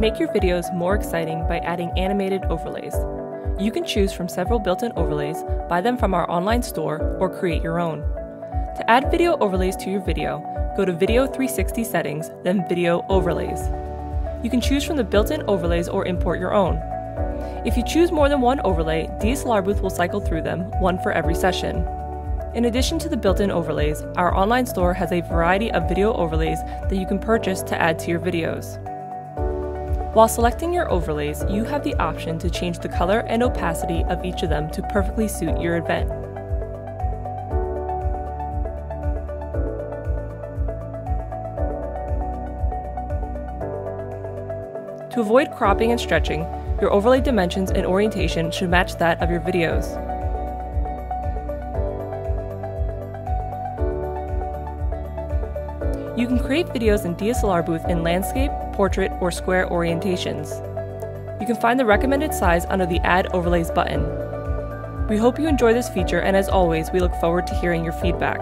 Make your videos more exciting by adding animated overlays. You can choose from several built in overlays, buy them from our online store, or create your own. To add video overlays to your video, go to Video 360 Settings, then Video Overlays. You can choose from the built in overlays or import your own. If you choose more than one overlay, dslrBooth will cycle through them, one for every session. In addition to the built-in overlays, our online store has a variety of video overlays that you can purchase to add to your videos. While selecting your overlays, you have the option to change the color and opacity of each of them to perfectly suit your event. To avoid cropping and stretching, your overlay dimensions and orientation should match that of your videos. You can create videos in dslrBooth in landscape, portrait, or square orientations. You can find the recommended size under the Add Overlays button. We hope you enjoy this feature and as always, we look forward to hearing your feedback.